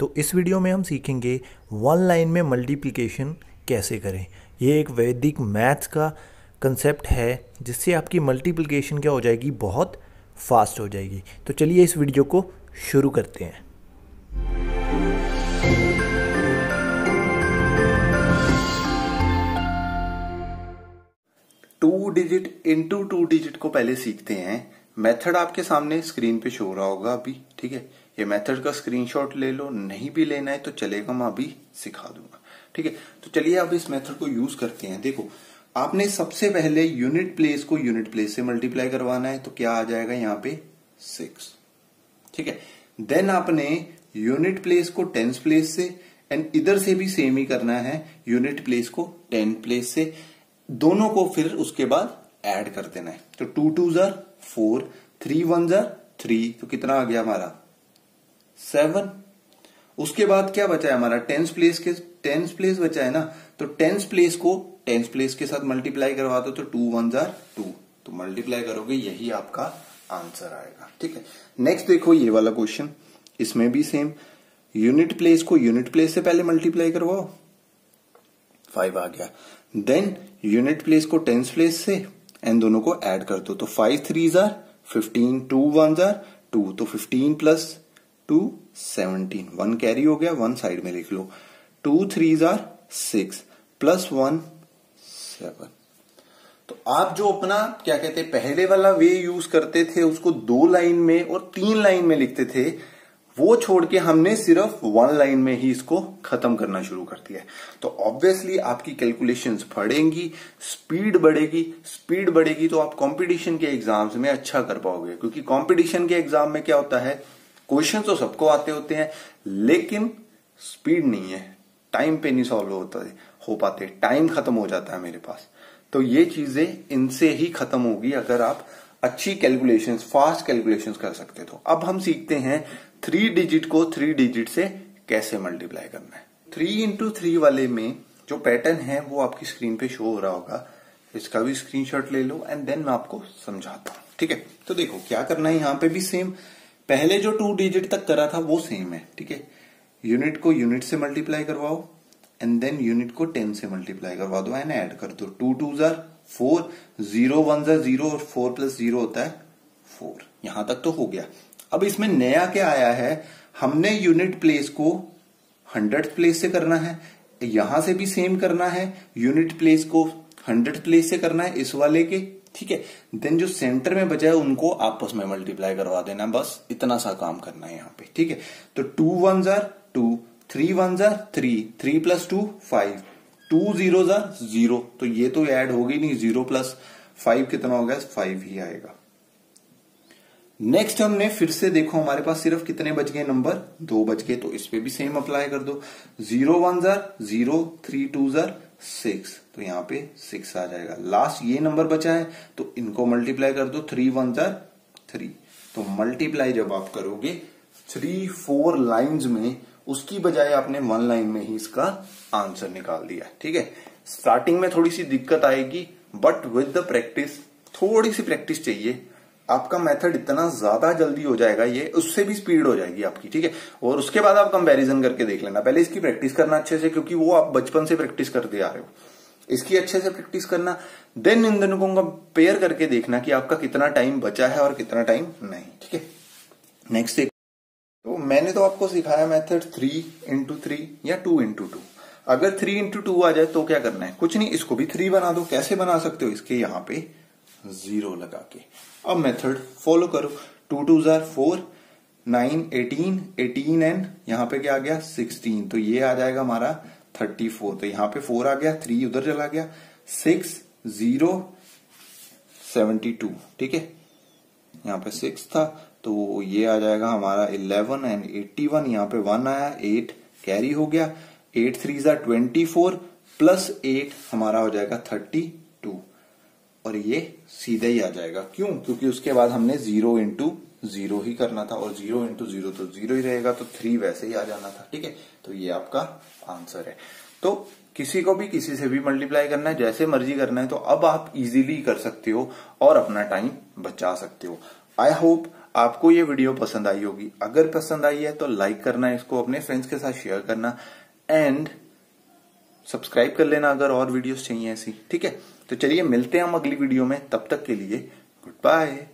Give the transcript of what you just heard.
तो इस वीडियो में हम सीखेंगे वन लाइन में मल्टीप्लिकेशन कैसे करें। ये एक वैदिक मैथ्स का कंसेप्ट है, जिससे आपकी मल्टीप्लिकेशन क्या हो जाएगी? बहुत फास्ट हो जाएगी। तो चलिए इस वीडियो को शुरू करते हैं। Two digit into two digit को पहले सीखते हैं। मेथड आपके सामने स्क्रीन पे शो हो रहा होगा अभी, ठीक है? ये मेथड का स्क्रीनशॉट ले लो, नहीं भी लेना है तो चलेगा, मैं अभी सिखा दूँगा। ठीक है? तो चलिए अब इस मेथड को यूज़ करते हैं। देखो, आपने सबसे पहले यूनिट प्लेस को यूनिट प्लेस से मल्टीप्लाई करवाना है तो क्या आ जाएगा यहाँ पे? सिक्स ठीक है? देन आपने यूनिट प्लेस को टेंस प्लेस से एंड इधर से भी सेम ही करना है यूनिट प्लेस को टेन प्लेस से। दोनों को फिर उसके बाद ऐड कर देना है। तो टू टू जार फोर थ्री वन जार थ्री तो कितना आ गया हमारा? सेवन। उसके बाद क्या बचा है हमारा? टेंस प्लेस के टेंस प्लेस बचा है ना? तो टेंस प्लेस को टेंस प्लेस के साथ मल्टीप्लाई करवा दो तो टू वन जार टू तो मल्टीप्लाई करोगे, यही आपका आंसर आएगा। ठीक है? नेक्स्ट देखो ये वाला क्वेश्चन इसमें भी सेम यूनिट प्लेस को यूनिट प्लेस से पहले मल्टीप्लाई करवाओ। फाइव आ गया। देन यूनिट प्लेस को टेंस प्लेस से एंड दोनों को ऐड कर दो। तो फाइव थ्री जार फिफ्टीन टू वन जार टू तो fifteen plus two seventeen, one carry हो गया, वन साइड में लिख लो। टू थ्री जार सिक्स प्लस वन सेवन तो आप जो अपना, क्या कहते पहले वाला वे यूज़ करते थे, उसको दो लाइन में और तीन लाइन में लिखते थे, वो छोड़ के हमने सिर्फ़ वन लाइन में ही इसको खत्म करना शुरू कर दिया है। तो ऑब्वियसली आपकी कैलकुलेशंस बढ़ेंगी स्पीड बढ़ेगी स्पीड बढ़ेगी तो आप कंपटीशन के एग्ज़ाम्स में अच्छा कर पाओगे, क्योंकि कंपटीशन के एग्ज़ाम में क्या होता है क्वेश्चन तो सबको आते होते हैं, लेकिन स्पीड नहीं है। टाइम पे नहीं सॉल्व होता है, हो पाते टाइम खत्म हो जाता है मेरे पास। तो ये चीज़ें इनसे ही खत्म होगी अगर आप अच्छी कैलकुलेशंस फास्ट कैलकुलेशंस कर सकते तो अब हम सीखते हैं थ्री डिजिट को थ्री डिजिट से कैसे मल्टीप्लाई करना है। थ्री इंटू थ्री वाले में जो पैटर्न है, वो आपकी स्क्रीन पे शो हो रहा होगा। इसका भी स्क्रीनशॉट ले लो एंड देन मैं आपको समझाता हूँ। ठीक है? तो देखो, क्या करना है? यहाँ पे भी सेम पहले जो टू डिजिट तक करा था, वो सेम है, ठीक है? यूनिट को यूनिट से मल्टीप्लाई करवाओ एंड देन यूनिट को टेन से मल्टीप्लाई करवा दो एंड ऐड कर दो। टू टू जार फोर ज़ीरो वन जार ज़ीरो और फोर प्लस ज़ीरो होता है फोर यहाँ तक तो हो गया। अब इसमें नया क्या आया है? हमने यूनिट प्लेस को हंड्रेड प्लेस से करना है, यहाँ से भी सेम करना है यूनिट प्लेस को हंड्रेड प्लेस से करना है, इस वाले के ठीक है? देन जो सेंटर में बचा है, उनको आपस में मल्टीप्लाई करवा देना। बस इतना सा काम करना है यहाँ पे, ठीक है? तो टू वन जार two three one jar three three plus two five two zero jar zero तो ये तो ऐड होगी नहीं ज़ीरो प्लस फाइव कितना होगा? फाइव ही आएगा। नेक्स्ट हमने फिर से देखो, हमारे पास सिर्फ़ कितने बच गए नंबर दो बच गए तो इस पे भी सेम अप्लाई कर दो। ज़ीरो वन जार ज़ीरो थ्री टू जार सिक्स तो यहाँ पे सिक्स आ जाएगा। लास्ट ये नंबर बचा है तो इनको मल्टीप्लाई कर दो थ्री वन जार थ्री तो मल्टीप्लाई जब आप करोगे थ्री फोर लाइंस में, उसकी बजाय आपने वन लाइन में ही इसका आंसर निकाल दिया, ठीक है? स्टार्टिंग में थोड़ी सी दिक्कत आएगी बट विद द प्रैक्टिस थोड़ी सी प्रैक्टिस चाहिए। आपका मेथड इतना ज़्यादा जल्दी हो जाएगा, ये उससे भी स्पीड हो जाएगी आपकी, ठीक है? और उसके बाद आप कंपैरिजन करके देख लेना। पहले इसकी प्रैक्टिस करना अच्छे से, क्योंकि वो आप बचपन से प्रैक्टिस करते आ रहे हो। इसकी अच्छे से प्रैक्टिस करना। देन इन दोनों को कंपेयर करके देखना कि आपका कितना टाइम बचा है और कितना टाइम नहीं, ठीक है? नेक्स्ट एक। तो मैंने तो आपको सिखाया मेथड थ्री इंटू थ्री या टू इंटू टू अगर थ्री इंटू टू आ जाए तो क्या करना है? कुछ नहीं, इसको भी थ्री बना दो। कैसे बना सकते हो इसके यहाँ पे? ज़ीरो लगा के। अब मेथड फॉलो करो। Two two jar four nine eighteen eighteen and यहाँ पे क्या आ गया? सिक्सटीन तो ये आ जाएगा हमारा थर्टी फोर तो यहाँ पे फोर आ गया थ्री उधर चला गया सिक्स ज़ीरो सेवेंटी टू ठीक है? यहाँ पे सिक्स था तो ये आ जाएगा हमारा इलेवन एंड एट्टी वन यहाँ पे वन आया एट कैरी हो गया। एट थ्री जार ट्वेंटी फोर प्लस एट हमारा हो जाएगा थर्टी टू और ये सीधा ही आ जाएगा। क्यों? क्योंकि उसके बाद हमने ज़ीरो इंटू ज़ीरो ही करना था और ज़ीरो इंटू ज़ीरो तो ज़ीरो ही रहेगा तो थ्री वैसे ही आ जाना था, ठीक है? तो ये आपका आंसर है। तो किसी को भी किसी से भी मल्टीप्लाई करना है, जैसे मर्ज़ी करना है तो अब आप इजीली कर सकते हो और अपना टाइम बचा सकते हो। आई होप आपको ये वीडियो पसंद आई होगी। अगर पसंद आई है तो लाइक करना, इसको अपने फ्रेंड्स के साथ शेयर करना। एंड सब्सक्राइब कर लेना अगर और वीडियोस चाहिए ऐसी, ठीक है? तो चलिए मिलते हैं हम अगली वीडियो में, तब तक के लिए गुड बाय